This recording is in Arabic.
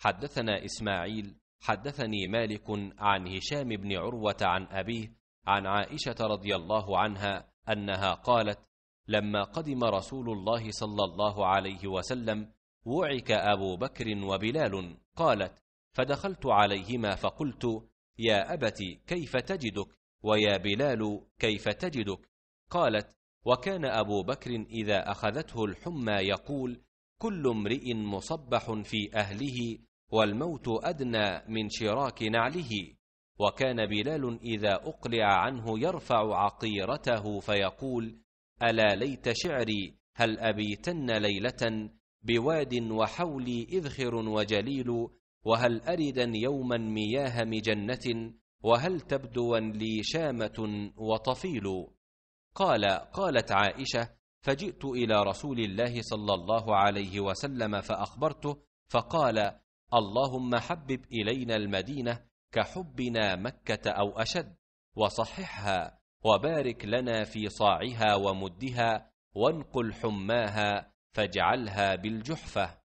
حدثنا إسماعيل حدثني مالك عن هشام بن عروة عن أبيه عن عائشة رضي الله عنها أنها قالت لما قدم رسول الله صلى الله عليه وسلم وعك أبو بكر وبلال قالت فدخلت عليهما فقلت يا أبت كيف تجدك؟ ويا بلال كيف تجدك؟ قالت وكان أبو بكر إذا أخذته الحمى يقول كل امرئ مصبح في أهله والموت أدنى من شراك نعله. وكان بلال إذا أقلع عنه يرفع عقيرته فيقول ألا ليت شعري هل أبيتن ليلة؟ بواد وحولي إذخر وجليل وهل أردا يوما مياه مجنة؟ وهل تبدوا لي شامة وطفيل؟ قال قالت عائشة فجئت إلى رسول الله صلى الله عليه وسلم فأخبرته فقال اللهم حبب إلينا المدينة كحبنا مكة أو أشد وصححها وبارك لنا في صاعها ومدها وانقل حماها فاجعلها بالجحفة.